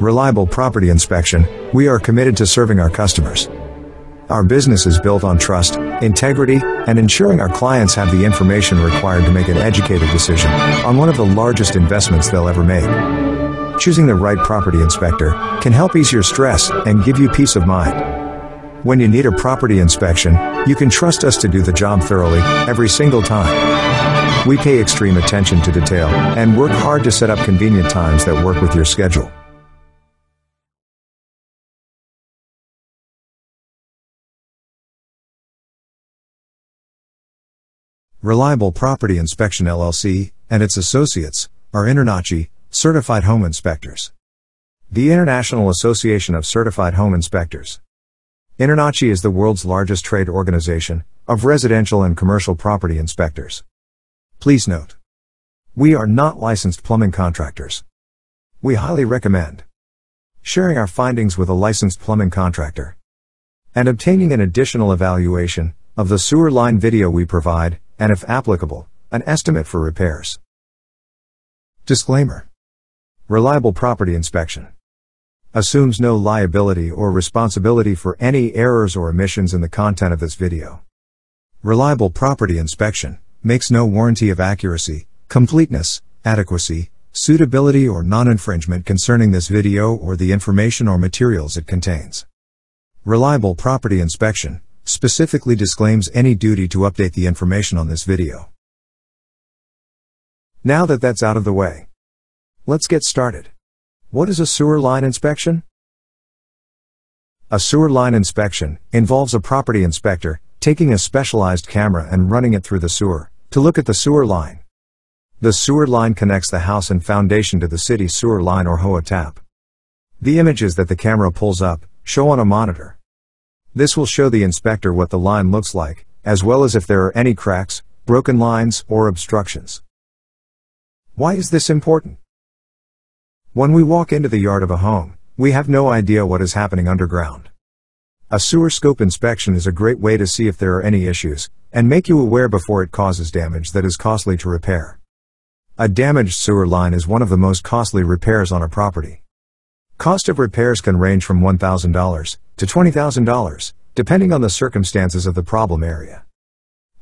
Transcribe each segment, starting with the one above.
Reliable Property Inspection, we are committed to serving our customers. Our business is built on trust, integrity, and ensuring our clients have the information required to make an educated decision on one of the largest investments they'll ever make. Choosing the right property inspector can help ease your stress and give you peace of mind. When you need a property inspection, you can trust us to do the job thoroughly every single time. We pay extreme attention to detail and work hard to set up convenient times that work with your schedule. Reliable Property Inspection LLC and its associates are InterNACHI, certified home inspectors. The International Association of Certified Home Inspectors. InterNACHI is the world's largest trade organization of residential and commercial property inspectors. Please note, we are not licensed plumbing contractors. We highly recommend sharing our findings with a licensed plumbing contractor and obtaining an additional evaluation of the sewer line video we provide and if applicable, an estimate for repairs. Disclaimer. Reliable property inspection assumes no liability or responsibility for any errors or omissions in the content of this video. Reliable property inspection makes no warranty of accuracy, completeness, adequacy, suitability or non-infringement concerning this video or the information or materials it contains. Reliable property inspection specifically disclaims any duty to update the information on this video. Now that that's out of the way, let's get started. What is a sewer line inspection? A sewer line inspection involves a property inspector taking a specialized camera and running it through the sewer to look at the sewer line. The sewer line connects the house and foundation to the city sewer line or HOA tap. The images that the camera pulls up show on a monitor. This will show the inspector what the line looks like, as well as if there are any cracks, broken lines, or obstructions. Why is this important? When we walk into the yard of a home, we have no idea what is happening underground. A sewer scope inspection is a great way to see if there are any issues, and make you aware before it causes damage that is costly to repair. A damaged sewer line is one of the most costly repairs on a property. Cost of repairs can range from $1,000 to $20,000, depending on the circumstances of the problem area.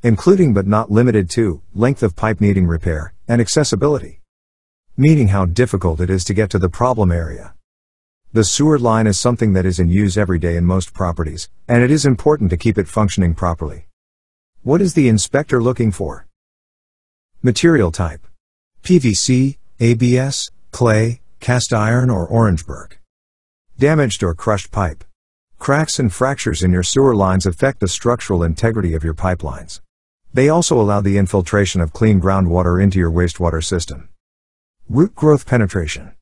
Including but not limited to, length of pipe needing repair, and accessibility. Meaning how difficult it is to get to the problem area. The sewer line is something that is in use every day in most properties, and it is important to keep it functioning properly. What is the inspector looking for? Material type. PVC, ABS, clay, cast iron or Orangeburg. Damaged or crushed pipe. Cracks and fractures in your sewer lines affect the structural integrity of your pipelines. They also allow the infiltration of clean groundwater into your wastewater system. Root growth penetration.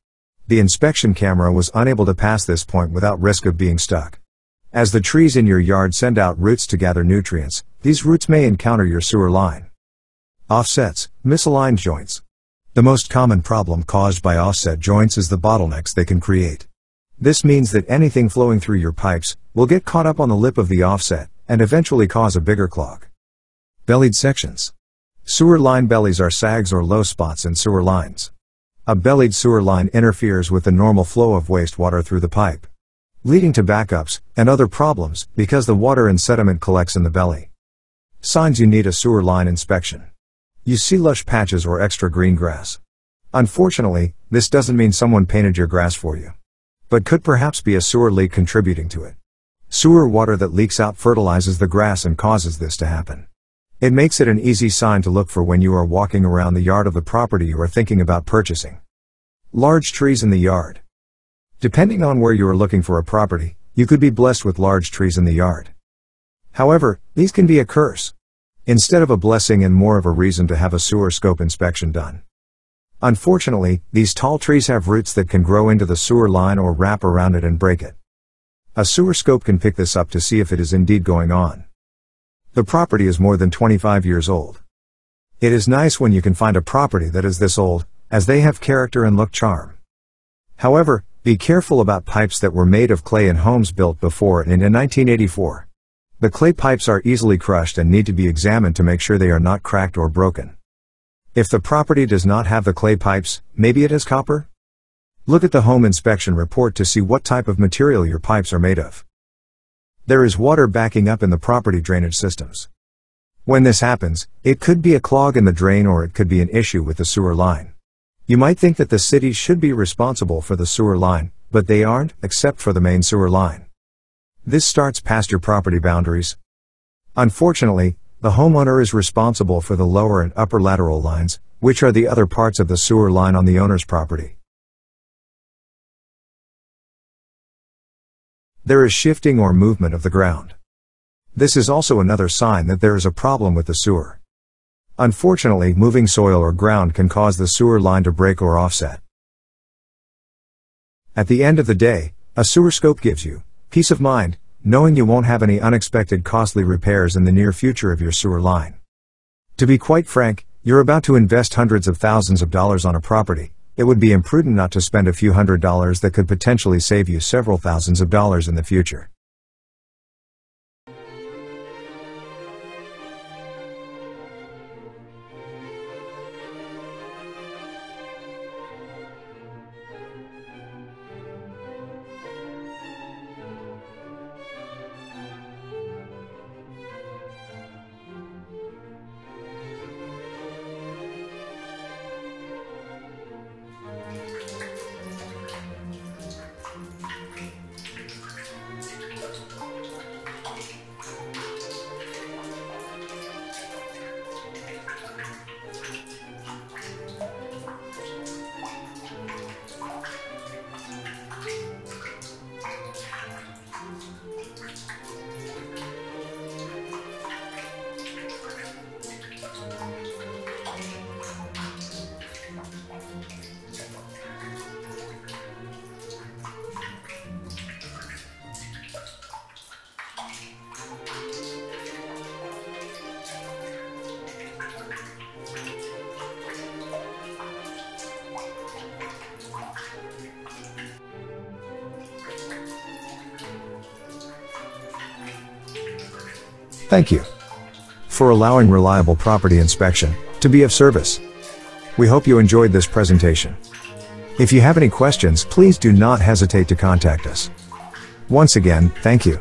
The inspection camera was unable to pass this point without risk of being stuck. As the trees in your yard send out roots to gather nutrients, these roots may encounter your sewer line. Offsets, misaligned joints. The most common problem caused by offset joints is the bottlenecks they can create. This means that anything flowing through your pipes will get caught up on the lip of the offset and eventually cause a bigger clog. Bellied sections. Sewer line bellies are sags or low spots in sewer lines. A bellied sewer line interferes with the normal flow of wastewater through the pipe, leading to backups and other problems because the water and sediment collects in the belly. Signs you need a sewer line inspection. You see lush patches or extra green grass. Unfortunately, this doesn't mean someone painted your grass for you. But could perhaps be a sewer leak contributing to it. Sewer water that leaks out fertilizes the grass and causes this to happen. It makes it an easy sign to look for when you are walking around the yard of the property you are thinking about purchasing. Large trees in the yard. Depending on where you are looking for a property, you could be blessed with large trees in the yard. However, these can be a curse instead of a blessing and more of a reason to have a sewer scope inspection done. Unfortunately, these tall trees have roots that can grow into the sewer line or wrap around it and break it. A sewer scope can pick this up to see if it is indeed going on. The property is more than 25 years old. It is nice when you can find a property that is this old, as they have character and look charm. However, be careful about pipes that were made of clay in homes built before and in 1984. The clay pipes are easily crushed and need to be examined to make sure they are not cracked or broken. If the property does not have the clay pipes, maybe it has copper? Look at the home inspection report to see what type of material your pipes are made of. There is water backing up in the property drainage systems. When this happens, it could be a clog in the drain or it could be an issue with the sewer line. You might think that the city should be responsible for the sewer line, but they aren't, except for the main sewer line. This starts past your property boundaries. Unfortunately, the homeowner is responsible for the lower and upper lateral lines, which are the other parts of the sewer line on the owner's property. There is shifting or movement of the ground. This is also another sign that there is a problem with the sewer. Unfortunately, moving soil or ground can cause the sewer line to break or offset. At the end of the day, a sewer scope gives you peace of mind, knowing you won't have any unexpected costly repairs in the near future of your sewer line. To be quite frank, you're about to invest hundreds of thousands of dollars on a property, it would be imprudent not to spend a few hundred dollars that could potentially save you several thousands of dollars in the future. Thank you for allowing reliable property inspection to be of service. We hope you enjoyed this presentation. If you have any questions, please do not hesitate to contact us. Once again, thank you.